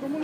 Como